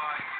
God.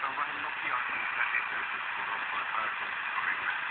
tälle laukalle. Tässä on vähän Nokia käsitelty, kun on tuo pääkonttorille.